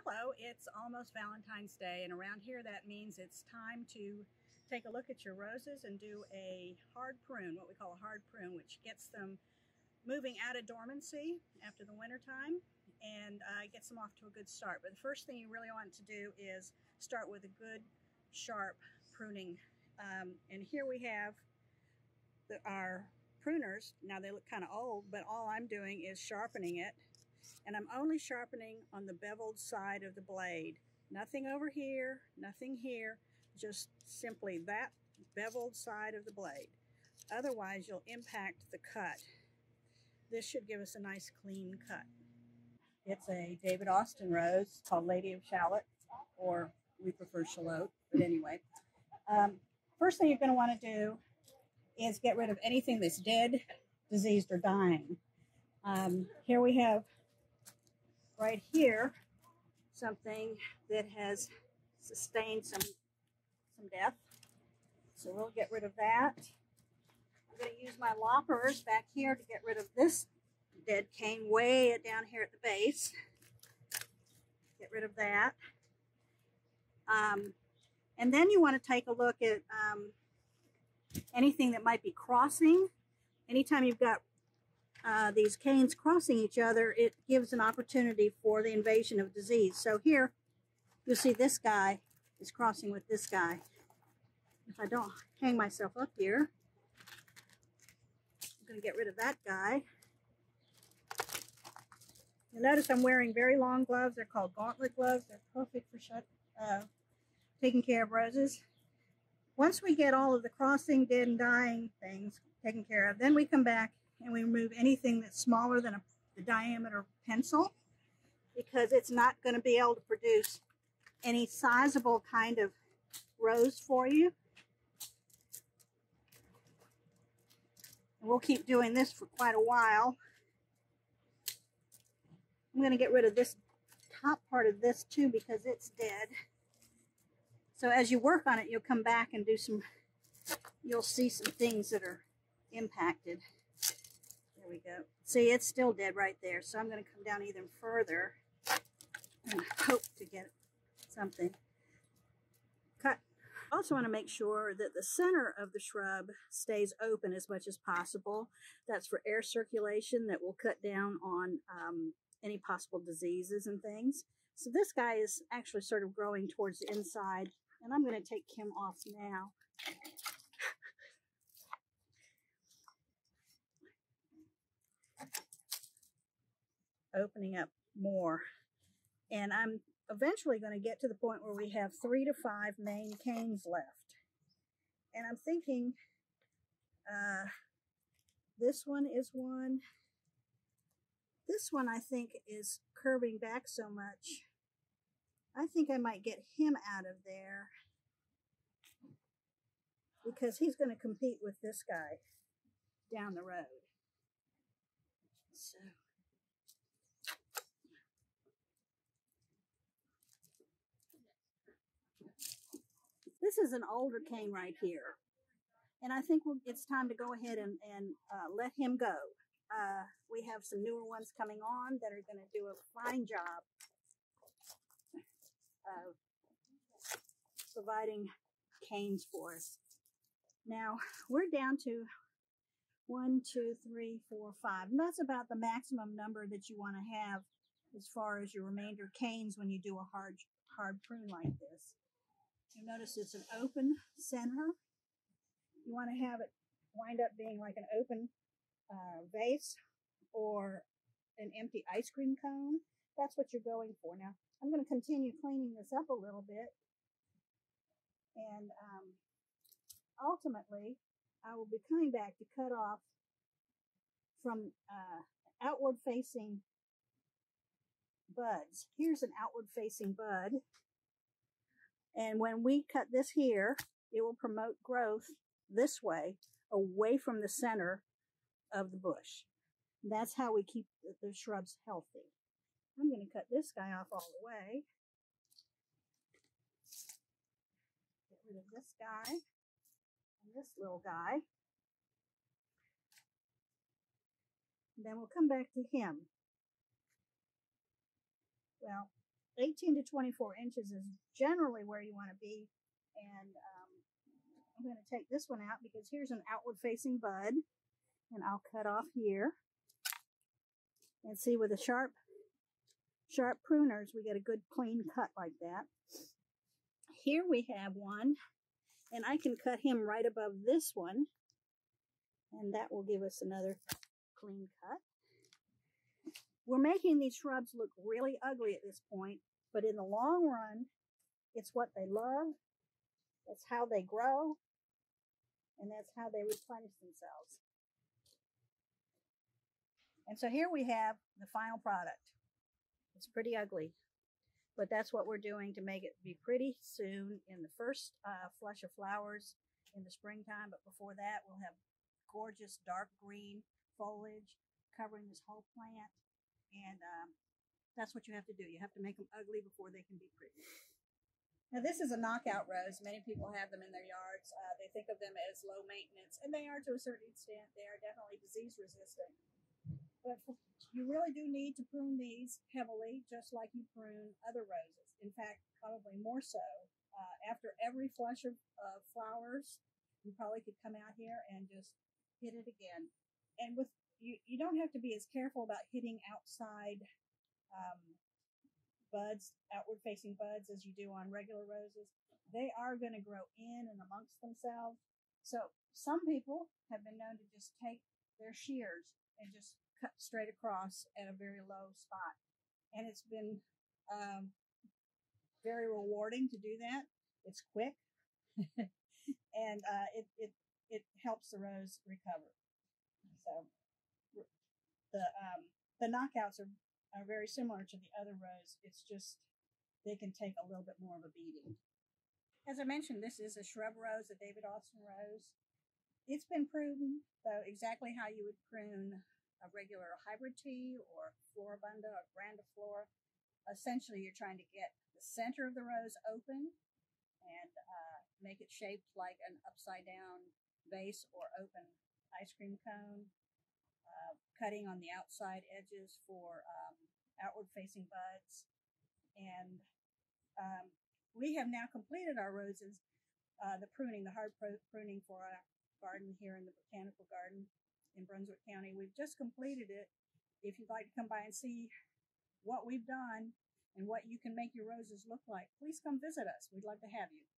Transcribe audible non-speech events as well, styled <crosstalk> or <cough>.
Hello, it's almost Valentine's Day, and around here that means it's time to take a look at your roses and do a hard prune, what we call a hard prune, which gets them moving out of dormancy after the winter time and uh, gets them off to a good start. But the first thing you really want to do is start with a good sharp pruning. Um, and here we have the, our pruners. Now they look kind of old, but all I'm doing is sharpening it. And I'm only sharpening on the beveled side of the blade. Nothing over here, nothing here, just simply that beveled side of the blade. Otherwise, you'll impact the cut. This should give us a nice clean cut. It's a David Austin rose called Lady of Shalott, or we prefer Shallot, but anyway. Um, first thing you're going to want to do is get rid of anything that's dead, diseased, or dying. Um, here we have right here something that has sustained some some death. So we'll get rid of that. I'm going to use my loppers back here to get rid of this dead cane way down here at the base. Get rid of that. Um, and then you want to take a look at um, anything that might be crossing. Anytime you've got uh, these canes crossing each other, it gives an opportunity for the invasion of disease. So here, you'll see this guy is crossing with this guy. If I don't hang myself up here, I'm going to get rid of that guy. You'll notice I'm wearing very long gloves. They're called gauntlet gloves. They're perfect for shut, uh, taking care of roses. Once we get all of the crossing, dead, and dying things taken care of, then we come back and we remove anything that's smaller than a, diameter pencil because it's not going to be able to produce any sizable kind of rose for you. And we'll keep doing this for quite a while. I'm going to get rid of this top part of this too because it's dead. So as you work on it, you'll come back and do some, you'll see some things that are impacted. We go. See, it's still dead right there. So I'm going to come down even further and hope to get something cut. Also want to make sure that the center of the shrub stays open as much as possible. That's for air circulation that will cut down on um, any possible diseases and things. So this guy is actually sort of growing towards the inside, and I'm going to take him off now. Opening up more. And I'm eventually going to get to the point where we have three to five main canes left. And I'm thinking uh, this one is one, this one I think is curving back so much. I think I might get him out of there because he's going to compete with this guy down the road. So. This is an older cane right here. And I think it's time to go ahead and, and uh, let him go. Uh, we have some newer ones coming on that are going to do a fine job of providing canes for us. Now, we're down to one, two, three, four, five. And that's about the maximum number that you want to have as far as your remainder canes when you do a hard, hard prune like this. You notice it's an open center. You want to have it wind up being like an open uh, vase or an empty ice cream cone. That's what you're going for. Now, I'm going to continue cleaning this up a little bit. And um, ultimately, I will be coming back to cut off from uh, outward facing buds. Here's an outward facing bud. And when we cut this here, it will promote growth this way, away from the center of the bush. That's how we keep the shrubs healthy. I'm going to cut this guy off all the way. Get rid of this guy and this little guy. And then we'll come back to him. Well, 18 to 24 inches is generally where you want to be. And um, I'm going to take this one out because here's an outward facing bud. And I'll cut off here. And see with the sharp, sharp pruners, we get a good clean cut like that. Here we have one. And I can cut him right above this one. And that will give us another clean cut. We're making these shrubs look really ugly at this point, but in the long run, it's what they love. That's how they grow. And that's how they replenish themselves. And so here we have the final product. It's pretty ugly, but that's what we're doing to make it be pretty soon in the first uh, flush of flowers in the springtime. But before that, we'll have gorgeous dark green foliage covering this whole plant. And um, that's what you have to do. You have to make them ugly before they can be pretty. Now, this is a knockout rose. Many people have them in their yards. Uh, they think of them as low maintenance, and they are to a certain extent. They are definitely disease resistant. But you really do need to prune these heavily, just like you prune other roses. In fact, probably more so. Uh, after every flush of flowers, you probably could come out here and just hit it again. And with you, you don't have to be as careful about hitting outside um, buds, outward facing buds, as you do on regular roses. They are going to grow in and amongst themselves. So some people have been known to just take their shears and just cut straight across at a very low spot. And it's been um, very rewarding to do that. It's quick <laughs> and uh, it, it, it helps the rose recover. So the um, the knockouts are, are very similar to the other rose. It's just they can take a little bit more of a beating. As I mentioned, this is a shrub rose, a David Austin rose. It's been pruned, though, exactly how you would prune a regular hybrid tea or floribunda or grandiflora. Essentially, you're trying to get the center of the rose open and uh, make it shaped like an upside down vase or open ice cream cone cutting on the outside edges for um, outward facing buds. And um, we have now completed our roses, uh, the pruning, the hard pruning for our garden here in the Botanical Garden in Brunswick County. We've just completed it. If you'd like to come by and see what we've done and what you can make your roses look like, please come visit us. We'd love to have you.